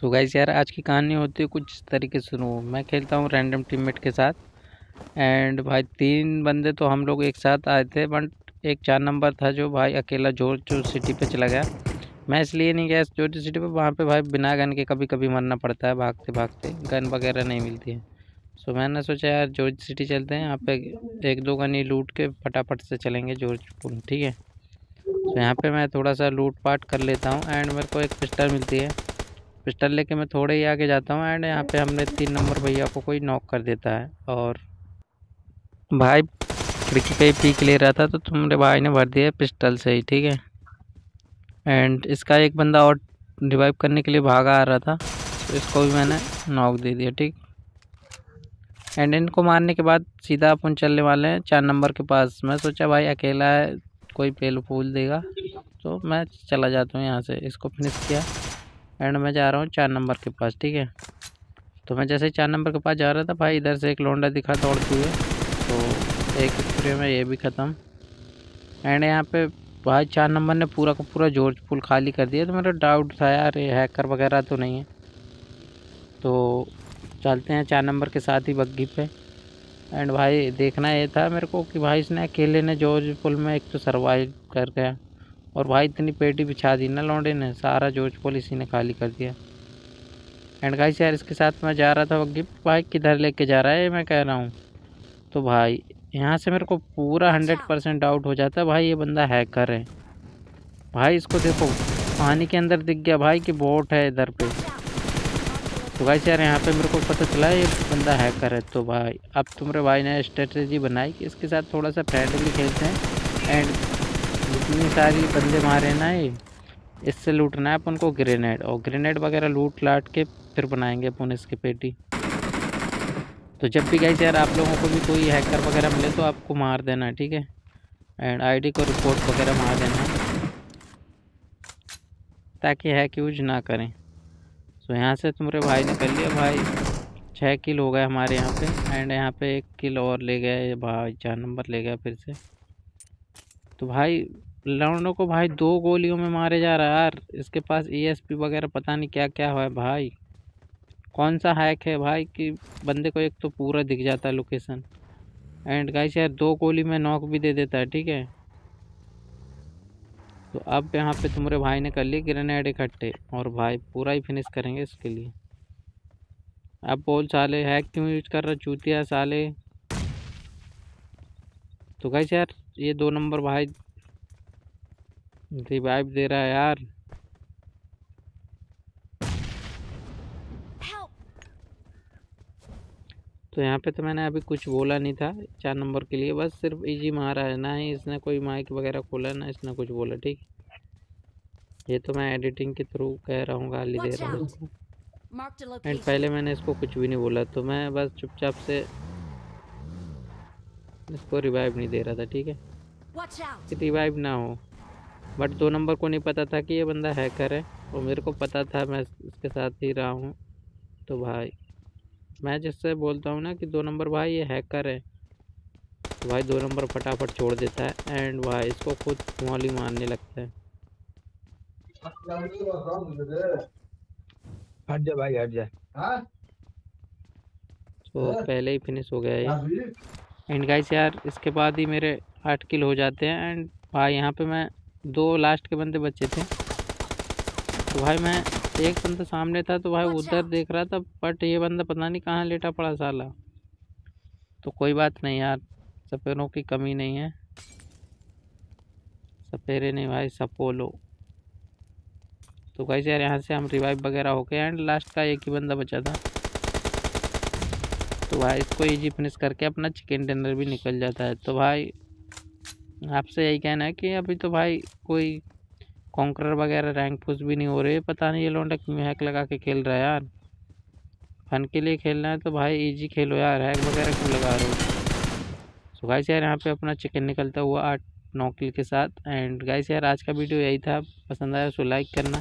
So guys यार, आज की कहानी होती है कुछ तरीके से सुनो। मैं खेलता हूँ रैंडम टीममेट के साथ। एंड भाई, तीन बंदे तो हम लोग एक साथ आए थे बट एक चार नंबर था जो भाई अकेला ज़ोर जो सिटी पे चला गया। मैं इसलिए नहीं गया ज़ोर सिटी पे, वहाँ पे भाई बिना गन के कभी कभी मरना पड़ता है भागते भागते गन वगैरह नहीं मिलती है। सो मैंने सोचा, यार जॉर्ज सिटी चलते हैं। यहाँ पे एक दो गन ही लूट के फटाफट से चलेंगे जॉर्ज ठीक है? तो यहाँ पे मैं थोड़ा सा लूट पाट कर लेता हूँ। एंड मेरे को एक पिस्टल मिलती है। पिस्टल लेके मैं थोड़े ही आगे जाता हूँ एंड यहाँ पे हमने तीन नंबर भैया को कोई नॉक कर देता है और भाई खिड़की पे पीक ले रहा था तो तुम्हारे भाई ने भर दिया पिस्टल से ही, ठीक है? एंड इसका एक बंदा और रिवाइव करने के लिए भागा आ रहा था तो इसको भी मैंने नॉक दे दिया, ठीक? एंड इनको मारने के बाद सीधा अपन चलने वाले हैं, चार नंबर के पास। मैं सोचा भाई अकेला है, कोई पेल फूल देगा तो मैं चला जाता हूँ यहाँ से। इसको फिनिश किया। एंड मैं जा रहा हूँ चार नंबर के पास, ठीक है? तो मैं जैसे चार नंबर के पास जा रहा था, भाई इधर से एक लोंडा दिखा दौड़ते हुए तो एक स्प्रे में ये भी ख़त्म। एंड यहाँ पे भाई चार नंबर ने पूरा का पूरा ज़ोर पुल खाली कर दिया तो मेरा डाउट था यार, ये हैकर वगैरह तो नहीं है। तो चलते हैं चार नंबर के साथ ही बग्घी पे। एंड भाई देखना ये था मेरे को कि भाई इसने अकेले ने जॉर्ज पुल में एक तो सर्वाइव कर गया। और भाई इतनी पेटी बिछा दी ना लौंडे ने, सारा जोज पोल इसी ने खाली कर दिया। एंड गाइस यार, इसके साथ मैं जा रहा था वो गिफ्ट भाई किधर लेके जा रहा है मैं कह रहा हूँ। तो भाई, यहाँ से मेरे को पूरा हंड्रेड परसेंट डाउट हो जाता है, भाई ये बंदा हैकर है। भाई इसको देखो, पानी के अंदर दिख गया भाई कि बोट है इधर पे। तो भाई यार, यहाँ पे मेरे को पता चला ये बंदा हैकर है तो भाई, अब तुम्हारे भाई ने स्ट्रेटजी बनाई कि इसके साथ थोड़ा सा फ्रेंडली खेलते हैं। एंड जितनी सारी बंदे मारे ना ये। इससे लूटना है अपन को ग्रेनेड, और ग्रेनेड वगैरह लूट लाट के फिर बनाएँगे अपन इसके पेटी। तो जब भी गई यार आप लोगों को भी कोई हैकर वगैरह मिले तो आपको मार देना, ठीक है? एंड आईडी को रिपोर्ट वगैरह मार देना। ताकि हैक यूज़ ना करें। तो यहाँ से तुम्हारे भाई ने कर लिया भाई। छः किल हो गए हमारे यहाँ पे। एंड यहाँ पे एक किल और ले गए भाई, चार नंबर ले गया फिर से। तो भाई लौंडों को भाई दो गोलियों में मारे जा रहा है यार। इसके पास ईएसपी वगैरह पता नहीं क्या क्या है भाई। कौन सा हैक है भाई कि बंदे को एक तो पूरा दिख जाता है लोकेशन एंड गाइस यार, दो गोली में नॉक भी दे देता है, ठीक है? तो अब यहाँ पे तुम्हारे भाई ने कर लिए ग्रेनेड इकट्ठे और भाई पूरा ही फिनिश करेंगे इसके लिए। अब बोल साले हैक क्यों यूज़ कर रहा चूतिया साले। तो गाइस यार, ये दो नंबर भाई रिवाइव दे रहा है यार। तो यहाँ पे तो मैंने अभी कुछ बोला नहीं था चार नंबर के लिए बस सिर्फ़ इजी मारा है ना ही इसने कोई माइक वगैरह खोला ना इसने कुछ बोला ठीक? ये तो मैं एडिटिंग के थ्रू कह रहा हूँ गाली दे रहा हूँ। एंड पहले मैंने इसको कुछ भी नहीं बोला तो मैं बस चुपचाप से इसको रिवाइव नहीं दे रहा था ठीक है? कि रिवाइव ना हो। बट दो नंबर को नहीं पता था कि ये बंदा हैकर है। और मेरे को पता था मैं इसके साथ ही रहा हूँ। तो भाई मैं जिससे बोलता हूँ ना कि दो नंबर भाई ये हैकर है। तो भाई दो नंबर फटाफट छोड़ देता है एंड भाई इसको खुद मौली मारने लगता है। हट जा भाई हट जा। तो पहले ही फिनिश हो गया ये। एंड गाइस यार इसके बाद ही मेरे आठ किल हो जाते हैं एंड भाई यहाँ पे मैं दो लास्ट के बंदे बचे थे। तो भाई मैं एक बंदा सामने था तो भाई उधर देख रहा था बट ये बंदा पता नहीं कहाँ लेटा पड़ा साला। तो कोई बात नहीं यार सपेरों की कमी नहीं है। सपेरे नहीं भाई सपोलो। तो कैसे यार यहाँ से हम रिवाइव वगैरह हो गए एंड लास्ट का एक ही बंदा बचा था। तो भाई इसको इजी फिनिश करके अपना चिकन डिनर भी निकल जाता है। तो भाई आपसे यही कहना है कि अभी तो भाई कोई कॉन्करर वगैरह रैंक पुश भी नहीं हो रहे पता नहीं ये लौंडा क्यों हैक लगा के खेल रहा है यार। फन के लिए खेलना है तो भाई इजी खेलो यार। हैक वगैरह क्यों लगा रहे हो? सो गाइस यार, यहाँ पे अपना चिकन निकलता हुआ आठ, नौ किल के साथ। एंड गाइस यार, आज का वीडियो यही था। पसंद आया उसको लाइक करना।